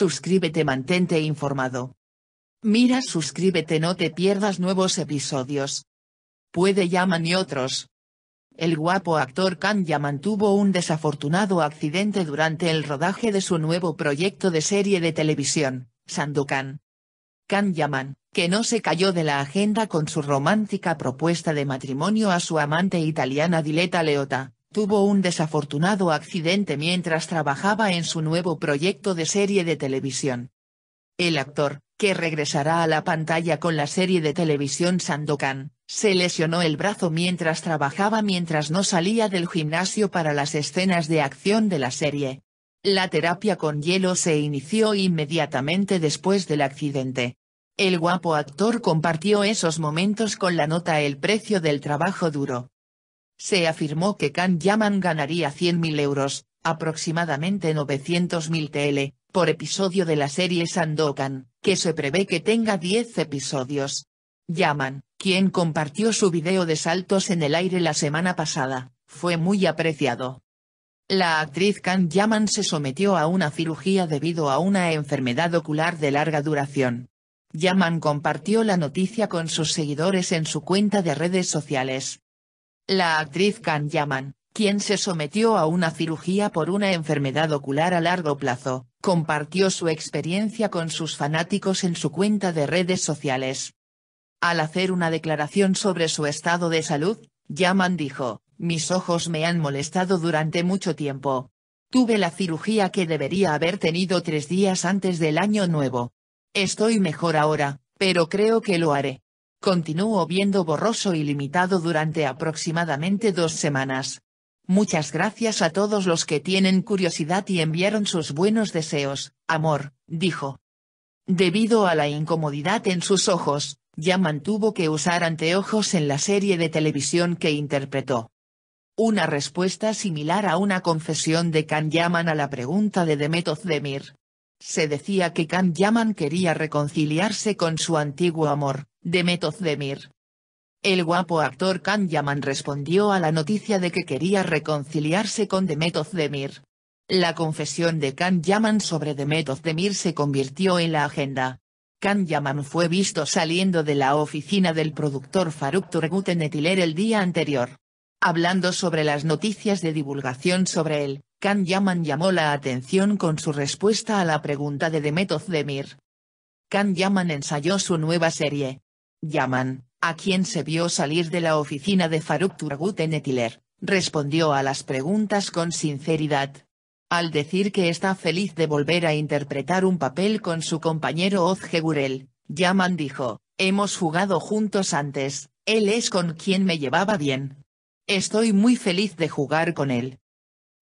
Suscríbete mantente informado. Mira suscríbete no te pierdas nuevos episodios. Puede Yaman y otros. El guapo actor Kan Yaman tuvo un desafortunado accidente durante el rodaje de su nuevo proyecto de serie de televisión, Sandokan. Kan Yaman, que no se cayó de la agenda con su romántica propuesta de matrimonio a su amante italiana Diletta Leota, tuvo un desafortunado accidente mientras trabajaba en su nuevo proyecto de serie de televisión. El actor, que regresará a la pantalla con la serie de televisión Sandokan, se lesionó el brazo mientras trabajaba mientras no salía del gimnasio para las escenas de acción de la serie. La terapia con hielo se inició inmediatamente después del accidente. El guapo actor compartió esos momentos con la nota El precio del trabajo duro. Se afirmó que Kan Yaman ganaría 100.000 euros, aproximadamente 900.000 TL, por episodio de la serie Sandokan, que se prevé que tenga 10 episodios. Yaman, quien compartió su video de saltos en el aire la semana pasada, fue muy apreciado. La actriz Kan Yaman se sometió a una cirugía debido a una enfermedad ocular de larga duración. Yaman compartió la noticia con sus seguidores en su cuenta de redes sociales. La actriz Kan Yaman, quien se sometió a una cirugía por una enfermedad ocular a largo plazo, compartió su experiencia con sus fanáticos en su cuenta de redes sociales. Al hacer una declaración sobre su estado de salud, Yaman dijo, mis ojos me han molestado durante mucho tiempo. Tuve la cirugía que debería haber tenido tres días antes del año nuevo. Estoy mejor ahora, pero creo que lo haré. Continúo viendo borroso y limitado durante aproximadamente dos semanas. Muchas gracias a todos los que tienen curiosidad y enviaron sus buenos deseos, amor, dijo. Debido a la incomodidad en sus ojos, Yaman tuvo que usar anteojos en la serie de televisión que interpretó. Una respuesta similar a una confesión de Kan Yaman a la pregunta de Demet Ozdemir. Se decía que Kan Yaman quería reconciliarse con su antiguo amor, Demet Ozdemir. El guapo actor Kan Yaman respondió a la noticia de que quería reconciliarse con Demet Ozdemir. La confesión de Kan Yaman sobre Demet Ozdemir se convirtió en la agenda. Kan Yaman fue visto saliendo de la oficina del productor Faruk Turgut Etiler el día anterior. Hablando sobre las noticias de divulgación sobre él, Kan Yaman llamó la atención con su respuesta a la pregunta de Demet Ozdemir. Kan Yaman ensayó su nueva serie, Yaman, a quien se vio salir de la oficina de Faruk Turgut en Etiler, respondió a las preguntas con sinceridad. Al decir que está feliz de volver a interpretar un papel con su compañero Ozge Gurel, Yaman dijo, hemos jugado juntos antes, él es con quien me llevaba bien. Estoy muy feliz de jugar con él.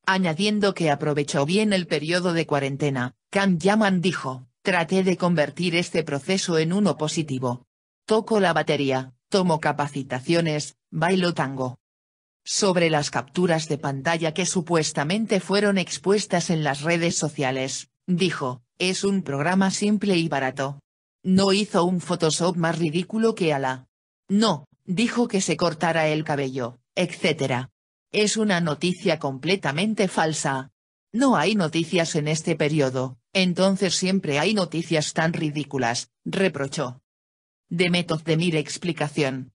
Añadiendo que aprovechó bien el periodo de cuarentena, Kan Yaman dijo, traté de convertir este proceso en uno positivo. Toco la batería, tomo capacitaciones, bailo tango. Sobre las capturas de pantalla que supuestamente fueron expuestas en las redes sociales, dijo, es un programa simple y barato. No hizo un Photoshop más ridículo que Ala. No, dijo que se cortara el cabello, etc. Es una noticia completamente falsa. No hay noticias en este periodo, entonces siempre hay noticias tan ridículas, reprochó. Demet Ozdemir explicación.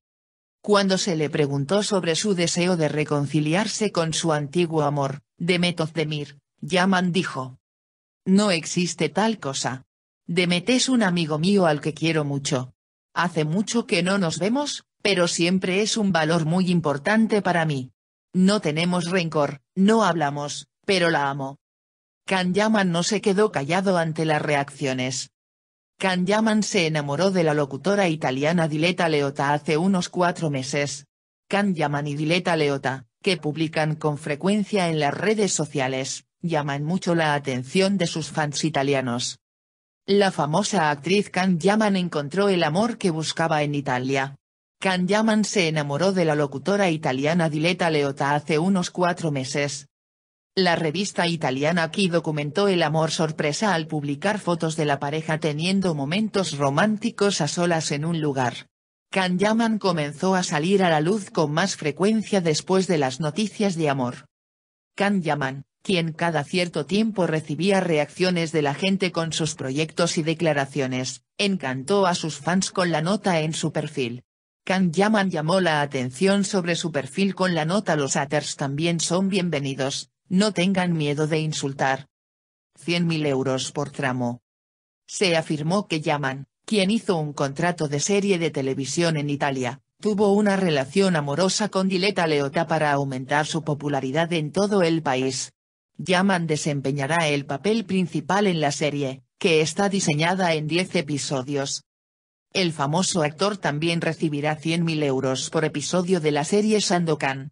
Cuando se le preguntó sobre su deseo de reconciliarse con su antiguo amor, Demet Ozdemir, Yaman dijo. No existe tal cosa. Demet es un amigo mío al que quiero mucho. Hace mucho que no nos vemos, pero siempre es un valor muy importante para mí. No tenemos rencor, no hablamos, pero la amo. Kan Yaman no se quedó callado ante las reacciones. Kan Yaman se enamoró de la locutora italiana Diletta Leota hace unos cuatro meses. Kan Yaman y Diletta Leota, que publican con frecuencia en las redes sociales, llaman mucho la atención de sus fans italianos. La famosa actriz Kan Yaman encontró el amor que buscaba en Italia. Kan Yaman se enamoró de la locutora italiana Diletta Leota hace unos cuatro meses, la revista italiana Key documentó el amor sorpresa al publicar fotos de la pareja teniendo momentos románticos a solas en un lugar. Kan Yaman comenzó a salir a la luz con más frecuencia después de las noticias de amor. Kan Yaman, quien cada cierto tiempo recibía reacciones de la gente con sus proyectos y declaraciones, encantó a sus fans con la nota en su perfil. Can Yaman llamó la atención sobre su perfil con la nota Los haters también son bienvenidos, no tengan miedo de insultar. 100.000 euros por tramo. Se afirmó que Yaman, quien hizo un contrato de serie de televisión en Italia, tuvo una relación amorosa con Diletta Leota para aumentar su popularidad en todo el país. Yaman desempeñará el papel principal en la serie, que está diseñada en 10 episodios. El famoso actor también recibirá 100.000 euros por episodio de la serie Sandokan.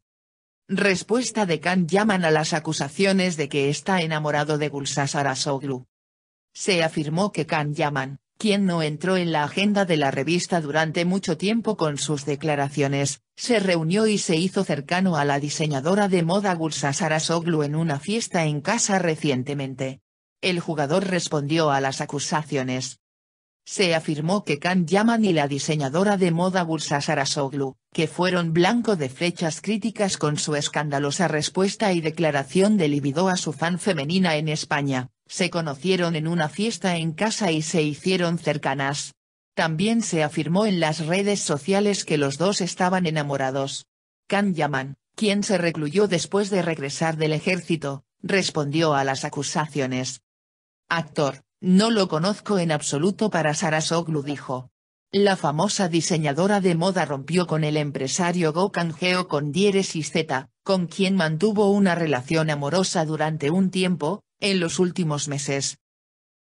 Respuesta de Khan Yaman a las acusaciones de que está enamorado de Gulsa Sarasoglu. Se afirmó que Khan Yaman, quien no entró en la agenda de la revista durante mucho tiempo con sus declaraciones, se reunió y se hizo cercano a la diseñadora de moda Gulsa Sarasoglu en una fiesta en casa recientemente. El jugador respondió a las acusaciones. Se afirmó que Khan Yaman y la diseñadora de moda Gulsa Sarasoglu, que fueron blanco de fechas críticas con su escandalosa respuesta y declaración de libido a su fan femenina en España, se conocieron en una fiesta en casa y se hicieron cercanas. También se afirmó en las redes sociales que los dos estaban enamorados. Khan Yaman, quien se recluyó después de regresar del ejército, respondió a las acusaciones. Actor, no lo conozco en absoluto para Sarasoglu dijo. La famosa diseñadora de moda rompió con el empresario Gokhan Geo con diéresis Z, con quien mantuvo una relación amorosa durante un tiempo, en los últimos meses.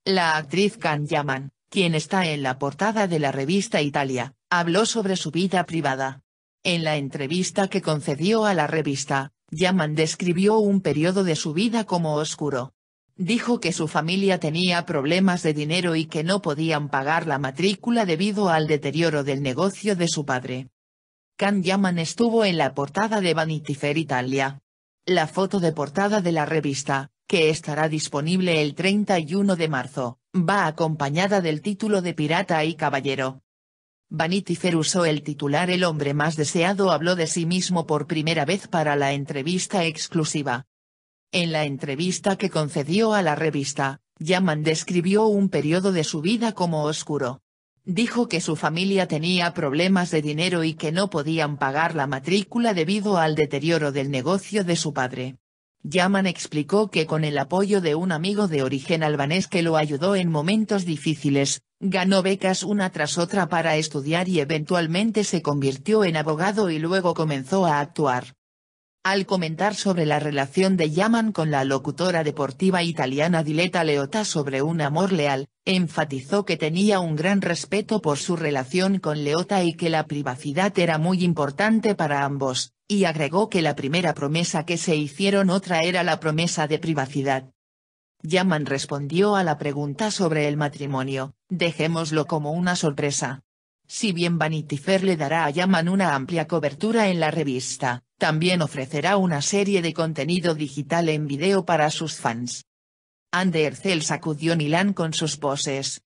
La actriz Khan Yaman, quien está en la portada de la revista Italia, habló sobre su vida privada. En la entrevista que concedió a la revista, Yaman describió un periodo de su vida como oscuro. Dijo que su familia tenía problemas de dinero y que no podían pagar la matrícula debido al deterioro del negocio de su padre. Khan Yaman estuvo en la portada de Vanity Fair Italia. La foto de portada de la revista, que estará disponible el 31 de marzo, va acompañada del título de Pirata y Caballero. Vanity Fair usó el titular El hombre más deseado habló de sí mismo por primera vez para la entrevista exclusiva. En la entrevista que concedió a la revista, Yaman describió un periodo de su vida como oscuro. Dijo que su familia tenía problemas de dinero y que no podían pagar la matrícula debido al deterioro del negocio de su padre. Yaman explicó que con el apoyo de un amigo de origen albanés que lo ayudó en momentos difíciles, ganó becas una tras otra para estudiar y eventualmente se convirtió en abogado y luego comenzó a actuar. Al comentar sobre la relación de Yaman con la locutora deportiva italiana Diletta Leota sobre un amor leal, enfatizó que tenía un gran respeto por su relación con Leota y que la privacidad era muy importante para ambos, y agregó que la primera promesa que se hicieron otra era la promesa de privacidad. Yaman respondió a la pregunta sobre el matrimonio, dejémoslo como una sorpresa. Si bien Vanity Fair le dará a Yaman una amplia cobertura en la revista, también ofrecerá una serie de contenido digital en video para sus fans. Andercel sacudió Milan con sus poses.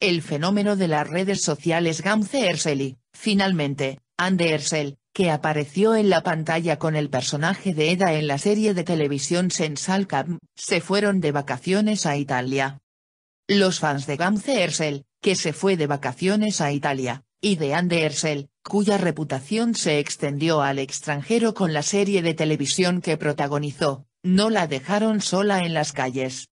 El fenómeno de las redes sociales Gamze Erseli, finalmente, Andersel, que apareció en la pantalla con el personaje de Eda en la serie de televisión Sensal Cam, se fueron de vacaciones a Italia. Los fans de Gamze Ersel, que se fue de vacaciones a Italia, y de Andersel, cuya reputación se extendió al extranjero con la serie de televisión que protagonizó, no la dejaron sola en las calles.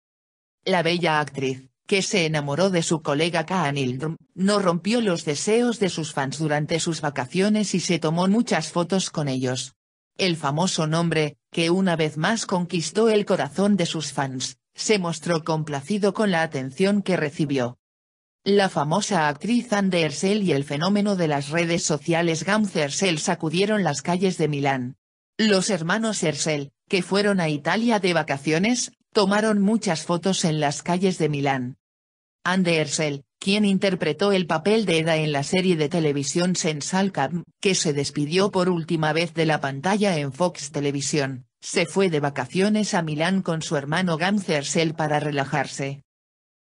La bella actriz, que se enamoró de su colega Kaan Ildrum, no rompió los deseos de sus fans durante sus vacaciones y se tomó muchas fotos con ellos. El famoso nombre, que una vez más conquistó el corazón de sus fans, se mostró complacido con la atención que recibió. La famosa actriz Anne Ersel y el fenómeno de las redes sociales Gamze Ersel sacudieron las calles de Milán. Los hermanos Ersel, que fueron a Italia de vacaciones, tomaron muchas fotos en las calles de Milán. Anne Ersel, quien interpretó el papel de Eda en la serie de televisión Sensal Cam, que se despidió por última vez de la pantalla en Fox Televisión, se fue de vacaciones a Milán con su hermano Gamze Ersel para relajarse.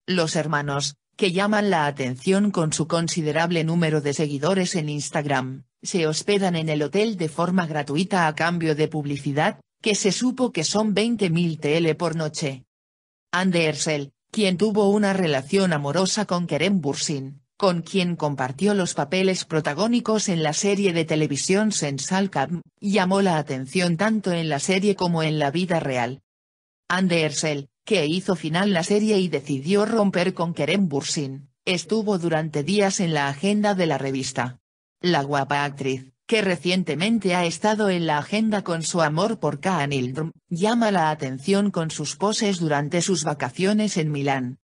Los hermanos, que llaman la atención con su considerable número de seguidores en Instagram, se hospedan en el hotel de forma gratuita a cambio de publicidad, que se supo que son 20.000 TL por noche. Andersel, quien tuvo una relación amorosa con Kerem Bursin, con quien compartió los papeles protagónicos en la serie de televisión Sensal Cam, llamó la atención tanto en la serie como en la vida real. Andersel, que hizo final la serie y decidió romper con Kerem Bursin, estuvo durante días en la agenda de la revista. La guapa actriz, que recientemente ha estado en la agenda con su amor por Kaan Ildrum, llama la atención con sus poses durante sus vacaciones en Milán.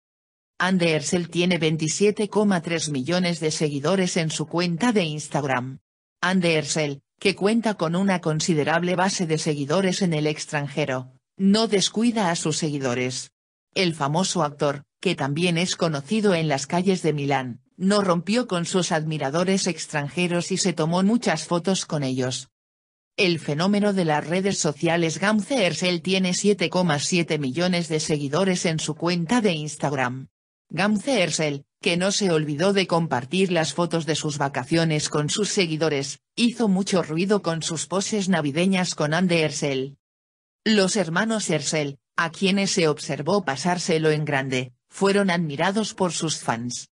Andersel tiene 27,3 millones de seguidores en su cuenta de Instagram. Andersel, que cuenta con una considerable base de seguidores en el extranjero, no descuida a sus seguidores. El famoso actor, que también es conocido en las calles de Milán, no rompió con sus admiradores extranjeros y se tomó muchas fotos con ellos. El fenómeno de las redes sociales Gamze Ersel tiene 7,7 millones de seguidores en su cuenta de Instagram. Gamze Ersel, que no se olvidó de compartir las fotos de sus vacaciones con sus seguidores, hizo mucho ruido con sus poses navideñas con Ande Ersel. Los hermanos Ersel, a quienes se observó pasárselo en grande, fueron admirados por sus fans.